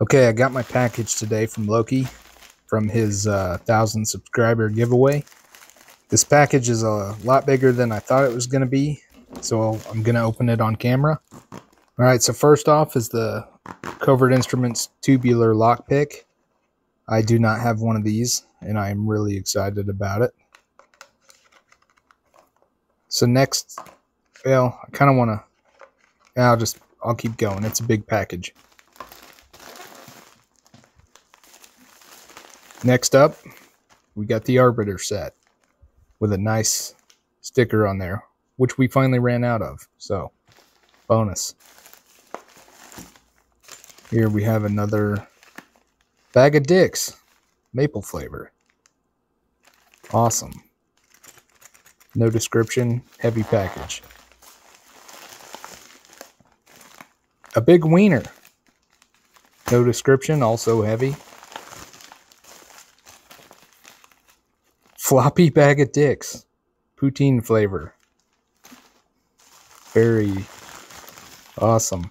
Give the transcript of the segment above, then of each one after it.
Okay, I got my package today from Loki from his uh, 1,000 subscriber giveaway. This package is a lot bigger than I thought it was going to be, so I'm going to open it on camera. All right, so first off is the Covert Instruments tubular lockpick. I do not have one of these, and I'm really excited about it. So next, well, I kind of want to, I'll just, I'll keep going. It's a big package. Next up, we got the Arbiter set with a nice sticker on there, which we finally ran out of. So, bonus. Here we have another bag of dicks, maple flavor. Awesome. No description, heavy package. A big wiener. No description, also heavy. Floppy bag of dicks. Poutine flavor. Very awesome.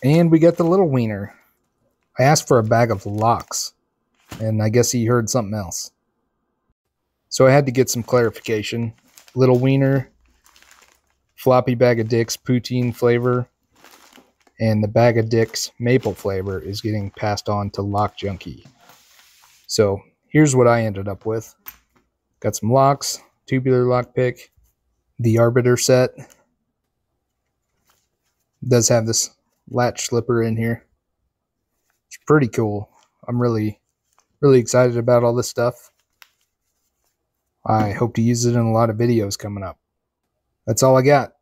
And we got the little wiener. I asked for a bag of locks, and I guess he heard something else. So I had to get some clarification. Little wiener, floppy bag of dicks, poutine flavor, and the bag of dicks maple flavor is getting passed on to Lock Junkie. So here's what I ended up with. Got some locks, tubular lockpick, the Arbiter set. Does have this latch slipper in here. It's pretty cool. I'm really, really excited about all this stuff. I hope to use it in a lot of videos coming up. That's all I got.